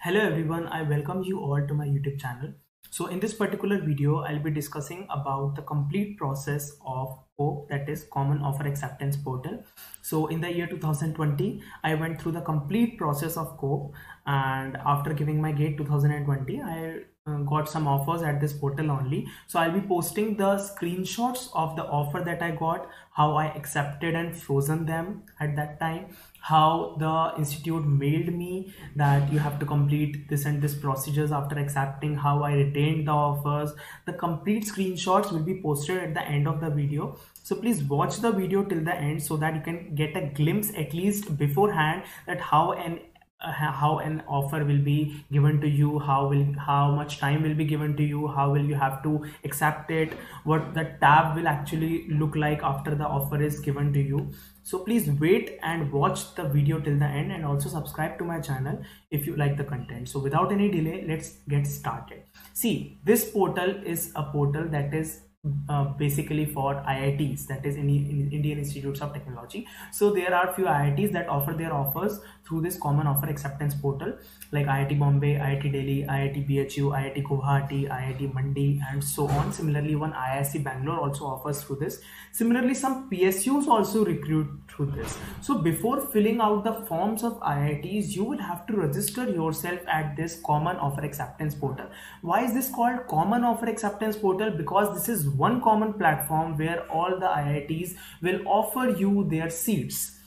Hello everyone, I welcome you all to my YouTube channel. So in this particular video, I'll be discussing about the complete process of COAP that is Common Offer Acceptance Portal. So in the year 2020, I went through the complete process of COAP and after giving my gate 2020, I Uh, got some offers at this portal only. So i'll be posting the screenshots of the offer that i got how i accepted and frozen them at that time how the institute mailed me that you have to complete this and this procedures after accepting how i retained the offers. The complete screenshots will be posted at the end of the video. So please watch the video till the end so that you can get a glimpse at least beforehand that how an uh, how an offer will be given to you how will how much time will be given to you how will you have to accept it what the tab will actually look like after the offer is given to you. So please wait and watch the video till the end and also subscribe to my channel if you like the content. So without any delay let's get started. See this portal is a portal that is uh, basically for IITs that is in, in, Indian Institutes of Technology. So there are few IITs that offer their offers through this common offer acceptance portal like IIT Bombay, IIT Delhi, IIT BHU, IIT Guwahati, IIT Mandi and so on. Similarly one IISc Bangalore also offers through this. Similarly some PSUs also recruit through this. So before filling out the forms of IITs you will have to register yourself at this common offer acceptance portal. Why is this called common offer acceptance portal? Because this is one common platform where all the IITs will offer you their seats.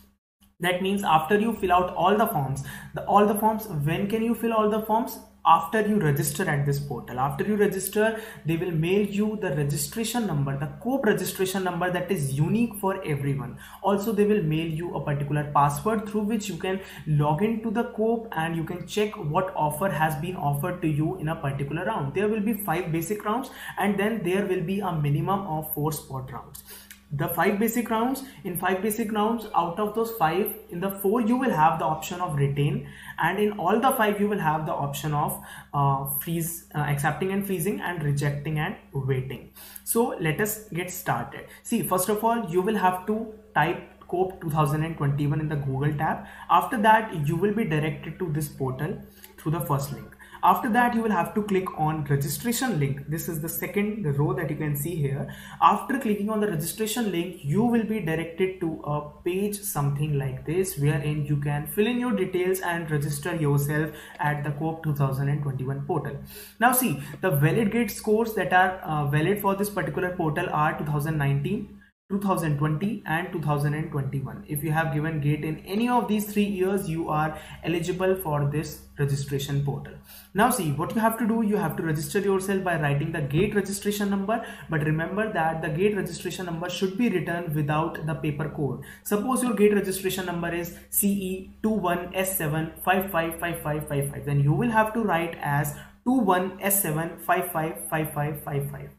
That means after you fill out all the forms the all the forms when can you fill all the forms after you register at this portal. After you register they will mail you the registration number the COAP registration number that is unique for everyone. Also they will mail you a particular password through which you can log into the COAP and you can check what offer has been offered to you in a particular round. There will be five basic rounds and then there will be a minimum of four spot rounds the five basic rounds. In five basic rounds out of those five in the four you will have the option of retain. And in all the five you will have the option of uh, freeze uh, accepting and freezing and rejecting and waiting. So let us get started. See first of all you will have to type COAP 2021 in the Google tab. After that, you will be directed to this portal through the first link after that you will have to click on registration link. This is the second row that you can see here. After clicking on the registration link you will be directed to a page something like this wherein you can fill in your details and register yourself at the COAP 2021 portal. Now see the valid gate scores that are uh, valid for this particular portal are 2019 2020 and 2021 if you have given gate in any of these three years you are eligible for this registration portal. Now see what you have to do you have to register yourself by writing the gate registration number. But remember that the gate registration number should be written without the paper code. Suppose your gate registration number is CE21S7555555 then you will have to write as 21S7555555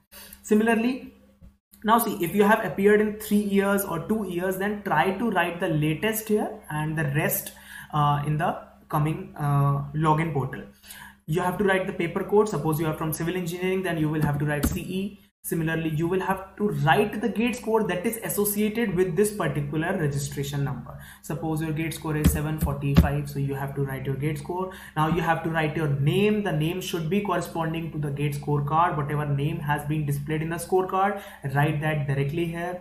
similarly now see if you have appeared in three years or two years then try to write the latest here and the rest uh, in the coming uh, login portal. You have to write the paper code. Suppose you are from civil engineering then you will have to write CE Similarly, you will have to write the gate score that is associated with this particular registration number. Suppose your gate score is 745, so you have to write your gate score. Now you have to write your name. The name should be corresponding to the gate scorecard. Whatever name has been displayed in the scorecard, write that directly here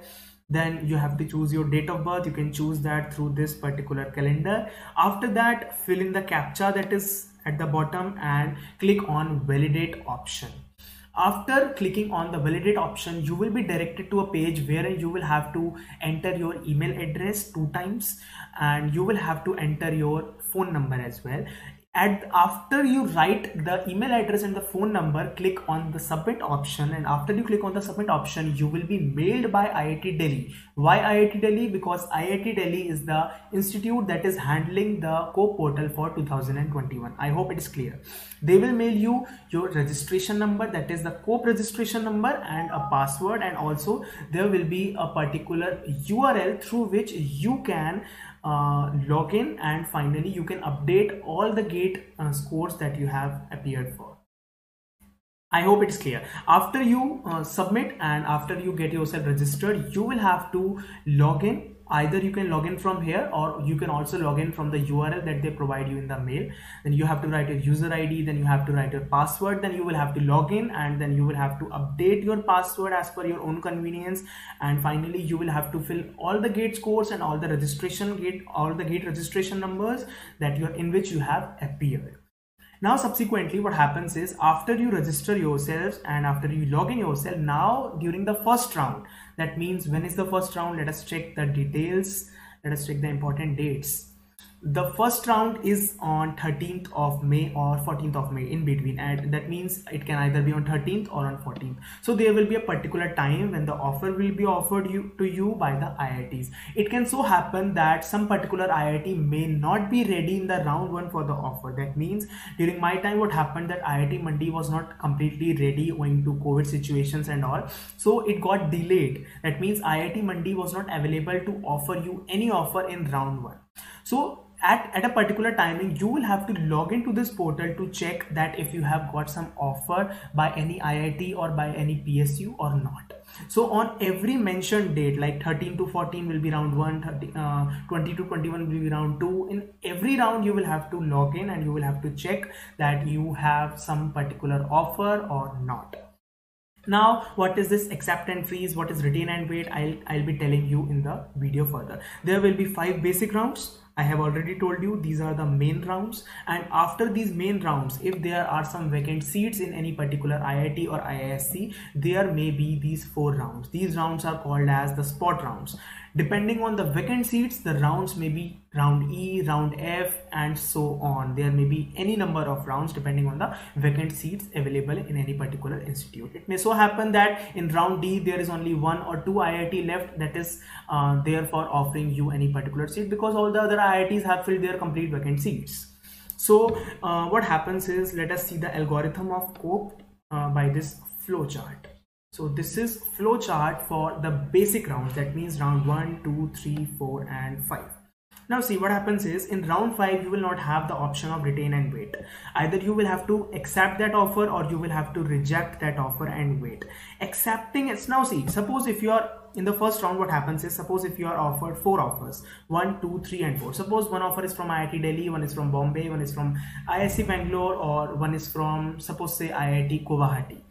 then you have to choose your date of birth you can choose that through this particular calendar after that fill in the captcha that is at the bottom and click on validate option after clicking on the validate option, you will be directed to a page where you will have to enter your email address two times and you will have to enter your phone number as well after you write the email address and the phone number click on the submit option. And after you click on the submit option you will be mailed by IIT Delhi. Why IIT Delhi? Because IIT Delhi is the institute that is handling the co portal for 2021 I hope it is clear. They will mail you your registration number that is the co registration number and a password. And also there will be a particular URL through which you can uh, and finally you can update all the gate uh, scores that you have appeared for I hope it's clear. After you uh, submit and after you get yourself registered, you will have to log in either you can log in from here or you can also log in from the url that they provide you in the mail. Then you have to write your user id then you have to write your password then you will have to log in and then you will have to update your password as per your own convenience. And finally you will have to fill all the gate scores and all the registration gate all the gate registration numbers that you are in which you have appeared. Now subsequently what happens is after you register yourselves and after you log in yourself now during the first round that means when is the first round? Let us check the details. Let us check the important dates the first round is on 13th of May or 14th of May in between and that means it can either be on 13th or on 14th so there will be a particular time when the offer will be offered you to you by the IITs it can so happen that some particular IIT may not be ready in the round one for the offer. That means during my time what happened that IIT Mandi was not completely ready owing to COVID situations and all. So it got delayed. That means IIT Mandi was not available to offer you any offer in round one. So at, at a particular timing you will have to log into this portal to check that if you have got some offer by any IIT or by any PSU or not. So on every mentioned date like 13 to 14 will be round 1 30, uh, 20 to 21 will be round 2 in every round you will have to log in and you will have to check that you have some particular offer or not now what is this accept and freeze what is retain and wait? I'll i'll be telling you in the video further. There will be five basic rounds. I have already told you these are the main rounds. And after these main rounds if there are some vacant seats in any particular IIT or IISc there may be these four rounds. These rounds are called as the spot rounds Depending on the vacant seats, the rounds may be round E, round F, and so on. There may be any number of rounds depending on the vacant seats available in any particular institute. It may so happen that in round D, there is only one or two IIT left that is uh, therefore offering you any particular seat because all the other IITs have filled their complete vacant seats. So uh, what happens is let us see the algorithm of COAP uh, by this flowchart. So this is flow chart for the basic rounds. That means round one, two, three, four, and 5. Now see what happens is in round 5 you will not have the option of retain and wait. Either you will have to accept that offer or you will have to reject that offer and wait. Accepting it's now see suppose if you are in the first round what happens is suppose if you are offered four offers one two three and four suppose one offer is from IIT Delhi one is from Bombay one is from IISc Bangalore or one is from suppose say IIT Guwahati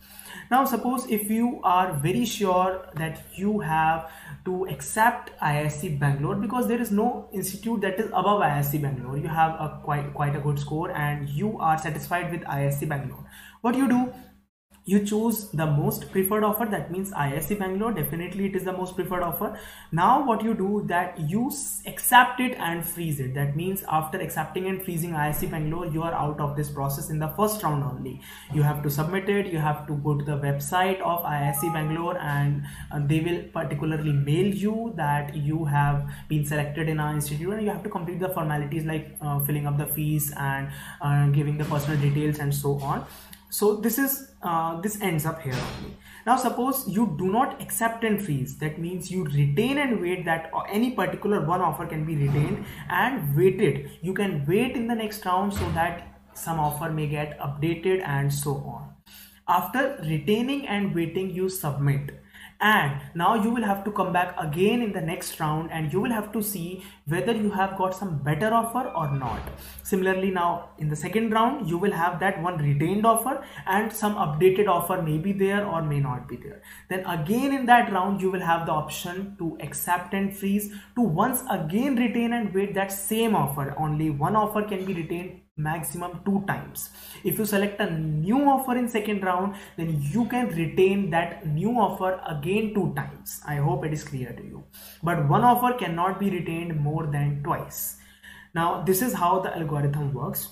now suppose if you are very sure that you have to accept IISc Bangalore because there is no institute that is above IISc Bangalore. You have a quite quite a good score and you are satisfied with IISc Bangalore. What you do you choose the most preferred offer. That means IISc Bangalore definitely it is the most preferred offer. Now what you do that you accept it and freeze it. That means after accepting and freezing IISc Bangalore you are out of this process in the first round only. You have to submit it you have to go to the website of IISc Bangalore and they will particularly mail you that you have been selected in our institute and you have to complete the formalities like uh, filling up the fees and uh, giving the personal details and so on so this is uh, this ends up here only. Now suppose you do not accept and freeze. That means you retain and wait that any particular one offer can be retained and waited. You can wait in the next round so that some offer may get updated and so on. After retaining and waiting you submit and now you will have to come back again in the next round and you will have to see whether you have got some better offer or not. Similarly now in the second round you will have that one retained offer and some updated offer may be there or may not be there. Then again in that round you will have the option to accept and freeze to once again retain and wait that same offer. Only one offer can be retained maximum two times. If you select a new offer in second round then you can retain that new offer again two times. I hope it is clear to you. But one offer cannot be retained more than twice. Now this is how the algorithm works.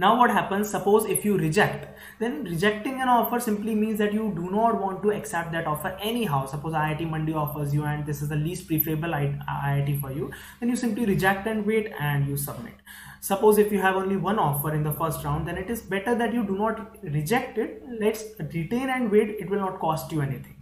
Now what happens suppose if you reject then rejecting an offer simply means that you do not want to accept that offer anyhow. Suppose IIT Mandi offers you and this is the least preferable IIT for you. Then you simply reject and wait and you submit suppose if you have only one offer in the first round then it is better that you do not reject it let's retain and wait it will not cost you anything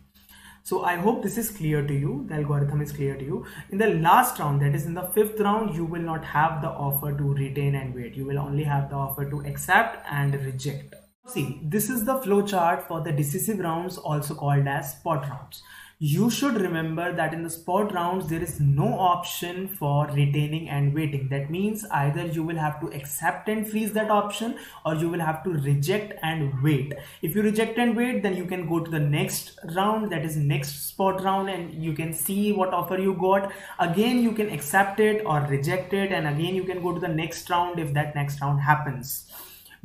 so I hope this is clear to you. The algorithm is clear to you. In the last round, that is in the fifth round, you will not have the offer to retain and wait. You will only have the offer to accept and reject. See, this is the flow chart for the decisive rounds also called as spot rounds. You should remember that in the spot rounds there is no option for retaining and waiting. That means either you will have to accept and freeze that option or you will have to reject and wait. If you reject and wait then you can go to the next round that is next spot round and you can see what offer you got. Again you can accept it or reject it and again you can go to the next round if that next round happens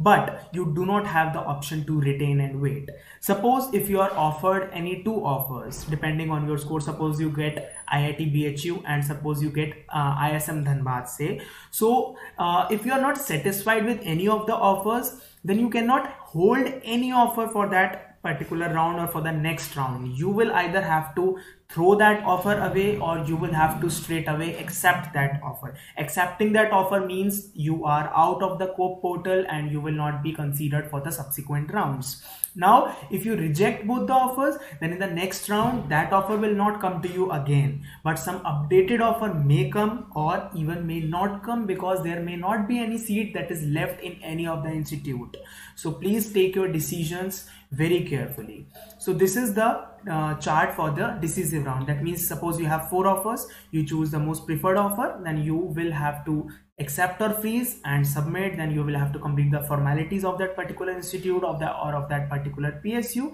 but you do not have the option to retain and wait. Suppose if you are offered any two offers depending on your score, suppose you get IIT BHU and suppose you get uh, ISM Dhanbad say. So uh, if you are not satisfied with any of the offers, then you cannot hold any offer for that particular round or for the next round you will either have to throw that offer away or you will have to straight away accept that offer. Accepting that offer means you are out of the COAP portal and you will not be considered for the subsequent rounds. Now if you reject both the offers then in the next round that offer will not come to you again. But some updated offer may come or even may not come because there may not be any seat that is left in any of the institute. So please take your decisions very carefully so this is the uh, chart for the decisive round. That means suppose you have four offers you choose the most preferred offer then you will have to accept or freeze and submit. Then you will have to complete the formalities of that particular institute of the or of that particular psu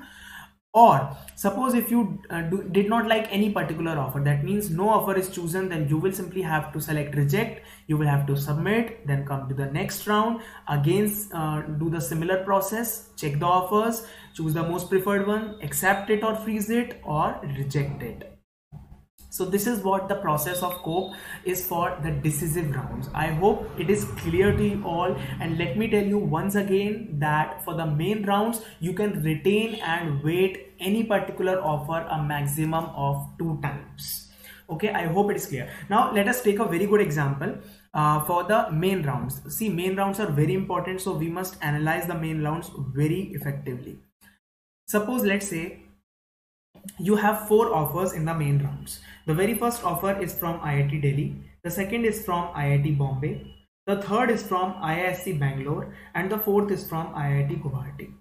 or suppose if you uh, do, did not like any particular offer that means no offer is chosen then you will simply have to select reject you will have to submit then come to the next round again uh, do the similar process check the offers choose the most preferred one accept it or freeze it or reject it so this is what the process of COAP is for the decisive rounds. I hope it is clear to you all and let me tell you once again that for the main rounds you can retain and wait any particular offer a maximum of two times. Okay, I hope it is clear. Now let us take a very good example uh, for the main rounds. See main rounds are very important so we must analyze the main rounds very effectively. Suppose let's say you have four offers in the main rounds. The very first offer is from IIT Delhi. The second is from IIT Bombay. The third is from IISc Bangalore and the fourth is from IIT Guwahati.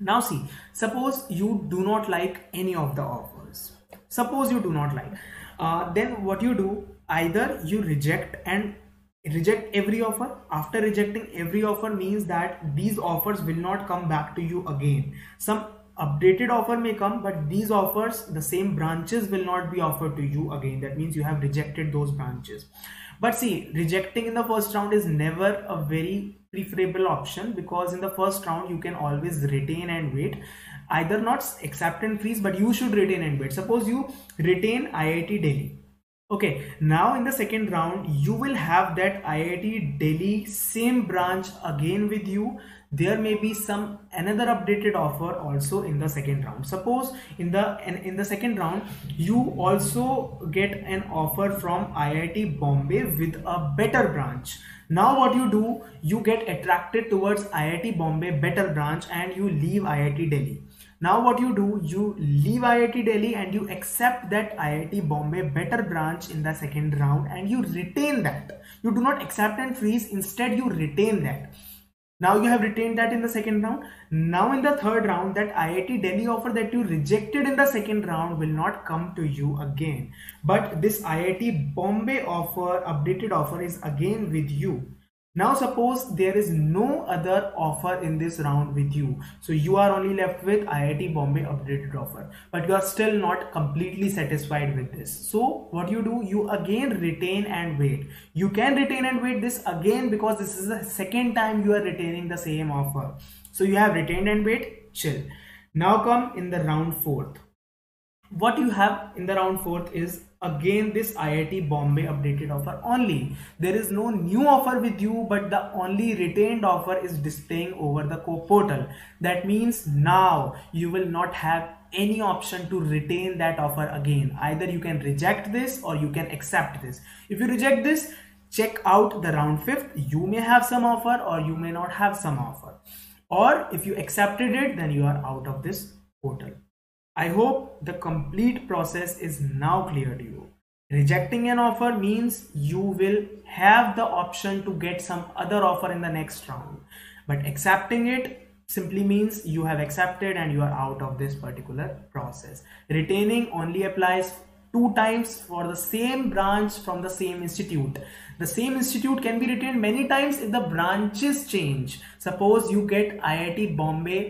Now see, suppose you do not like any of the offers. Suppose you do not like. Uh, then what you do, either you reject and reject every offer after rejecting every offer means that these offers will not come back to you again some updated offer may come but these offers the same branches will not be offered to you again. That means you have rejected those branches. But see rejecting in the first round is never a very preferable option because in the first round you can always retain and wait. Either not accept and freeze but you should retain and wait. Suppose you retain IIT Delhi okay now in the second round you will have that IIT Delhi same branch again with you. There may be some another updated offer also in the second round. Suppose in the in, in the second round you also get an offer from IIT Bombay with a better branch. Now what you do you get attracted towards IIT Bombay better branch and you leave IIT Delhi now what you do you leave IIT Delhi and you accept that IIT Bombay better branch in the second round and you retain that you do not accept and freeze instead you retain that now you have retained that in the second round. Now in the third round, that IIT Delhi offer that you rejected in the second round will not come to you again. But this IIT Bombay offer, updated offer is again with you. Now suppose there is no other offer in this round with you. So you are only left with IIT Bombay updated offer. But you are still not completely satisfied with this. So what you do, you again retain and wait. You can retain and wait this again because this is the second time you are retaining the same offer. So you have retained and wait, chill. Now come in the round fourth. What you have in the round fourth is again this IIT Bombay updated offer only. There is no new offer with you but the only retained offer is displaying over the COAP portal. That means now you will not have any option to retain that offer again. Either you can reject this or you can accept this. If you reject this, check out the round fifth. You may have some offer or you may not have some offer. Or if you accepted it, then you are out of this portal. I hope the complete process is now clear to you. Rejecting an offer means you will have the option to get some other offer in the next round. But accepting it, simply means you have accepted and you are out of this particular process retaining only applies two times for the same branch from the same institute the same institute can be retained many times if the branches change suppose you get iit bombay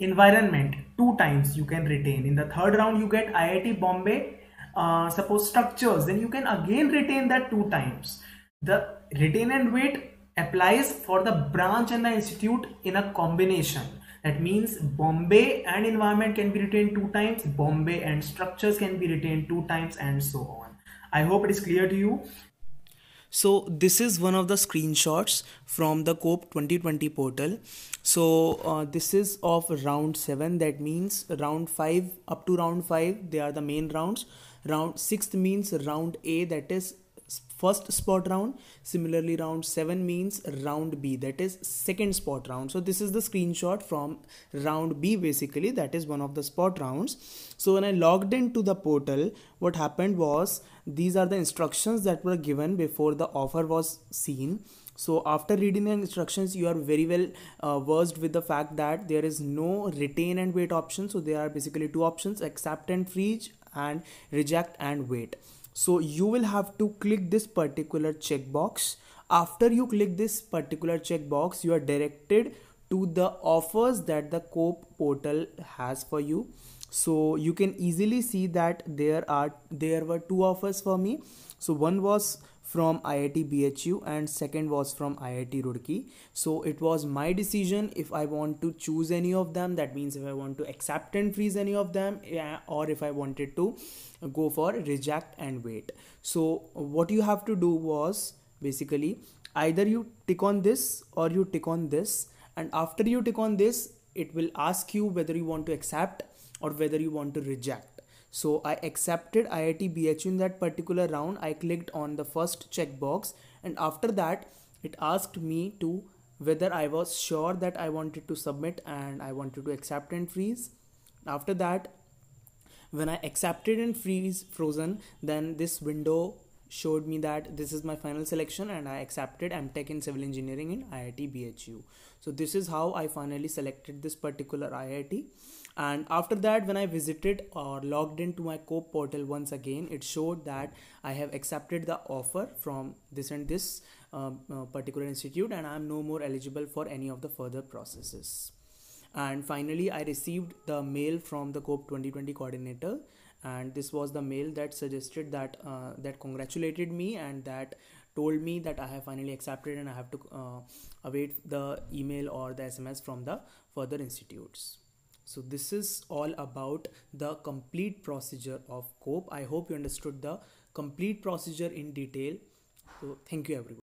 environment two times you can retain. In the third round you get iit bombay uh, suppose structures. Then you can again retain that two times. The retain and wait applies for the branch and the institute in a combination. That means bombay and environment can be retained two times bombay and structures can be retained two times and so on. I hope it is clear to you so this is one of the screenshots from the COAP 2020 portal. So uh, this is of round 7 that means round 5 up to round 5 they are the main rounds. Round 6th means round A that is first spot round. Similarly round 7 means round b. That is second spot round. So this is the screenshot from round b basically. That is one of the spot rounds. So when i logged into the portal what happened was these are the instructions that were given before the offer was seen. So after reading the instructions you are very well uh, versed with the fact that there is no retain and wait option. So there are basically two options accept and freeze and reject and wait so you will have to click this particular checkbox. After you click this particular checkbox you are directed to the offers that the COAP portal has for you. So you can easily see that there are there were two offers for me. So one was from IIT BHU and second was from IIT Roorkee. So it was my decision if I want to choose any of them. That means if I want to accept and freeze any of them or if I wanted to go for reject and wait. So what you have to do was basically either you tick on this or you tick on this and after you tick on this it will ask you whether you want to accept or whether you want to reject so I accepted IIT BHU in that particular round. I clicked on the first checkbox and after that it asked me to whether I was sure that I wanted to submit and I wanted to accept and freeze. After that when I accepted and freeze frozen then this window showed me that this is my final selection and I accepted MTech in civil engineering in IIT BHU. So this is how I finally selected this particular IIT and after that when I visited or logged into my COAP portal once again it showed that I have accepted the offer from this and this uh, uh, particular institute and I am no more eligible for any of the further processes and finally I received the mail from the COAP 2020 coordinator and this was the mail that suggested that uh, that congratulated me and that told me that I have finally accepted and I have to uh, await the email or the SMS from the further institutes. So this is all about the complete procedure of COAP. I hope you understood the complete procedure in detail. So thank you everyone.